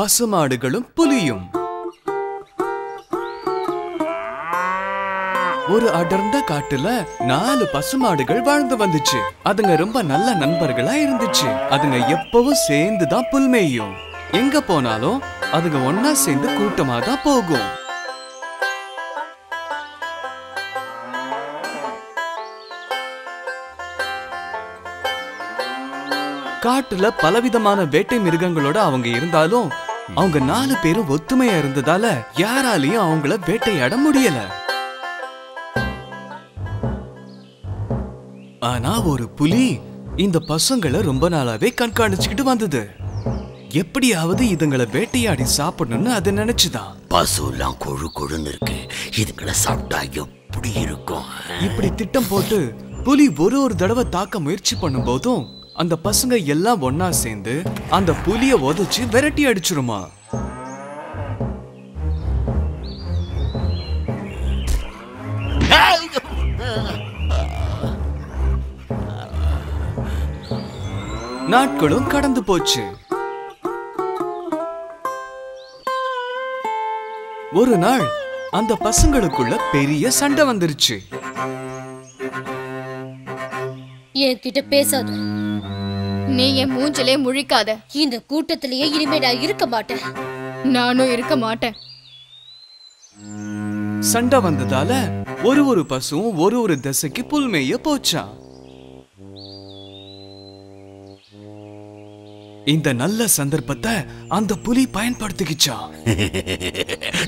பசுமாடுகளும் புலியும். ஒரு அடர்ந்த காட்டுல நாலு பசுமாடுகள் வாழ்ந்து வந்துச்சு. அதுங்க ரொம்ப நல்ல நண்பர்களா இருந்துச்சு. அதுங்க எப்பவும் சேர்ந்து தான் புல் மேயும். எங்க போனாலும் அதுங்க ஒன்னா சேர்ந்து கூட்டமா தான் போகும். காட்டுல பலவிதமான வேட்டை மிருகங்களோட அவங்க இருந்தாலும் அவங்க நாலு பேரும் ஒத்துமையா இருந்ததால யாராலையும் அவங்கள வேட்டையாட முடியல. ஆனா ஒரு புலி இந்த பசங்களை ரொம்ப நாளாவே கண்காணிச்சுக்கிட்டு வந்தது. எப்படியாவது இதுங்களை வேட்டையாடி சாப்பிடணும்னு அது நினைச்சுதான். பசுலாம் கொழு கொழுன்னு இருக்கு. இதுங்களை சாப்பிட்டா எப்படி இருக்கும்? இப்படி திட்டம் போட்டு புலி ஒரு ஒரு தடவை தாக்க முயற்சி பண்ணும் போதும் அந்த பசங்க எல்லாம் ஒன்னா சேர்ந்து அந்த புலிய உதைச்சு விரட்டி அடிச்சிருமா? நாட்களும் கடந்து போச்சு. ஒரு நாள் அந்த பசங்களுக்குள்ள பெரிய சண்டை வந்துருச்சு. என்கிட்ட பேசாது. நீ என் மூஞ்சிலே முழிக்காத. இந்த கூட்டத்திலேயே இனிமே நான் இருக்க மாட்டேன். நானும் இருக்க மாட்டேன். சண்டை வந்ததால ஒரு ஒரு பசுவும் ஒரு ஒரு திசைக்கு புல் மேய போச்சான் இந்த நல்ல சந்தர்ப்பத்தை அந்த புலி பயன்படுத்திக்கிச்சான்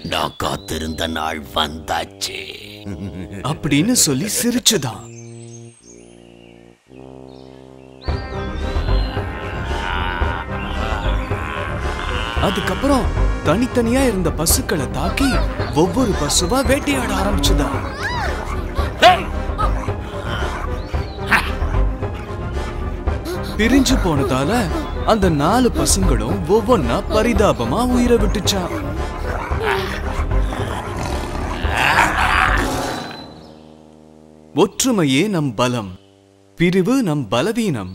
நான் காத்திருந்த நாள் வந்தாச்சு. அப்படின்னு சொல்லி சிரிச்சுதான். அதுக்கப்புறம் தனித்தனியா இருந்த பசுக்களை தாக்கி ஒவ்வொரு பசுவா வேட்டையாட ஆரம்பிச்சுதா பிரிஞ்சு போனதால அந்த நாலு பசங்களும் ஒவ்வொன்னா பரிதாபமா உயிரை விட்டுச்சா ஒற்றுமையே நம் பலம் பிரிவு நம் பலவீனம்.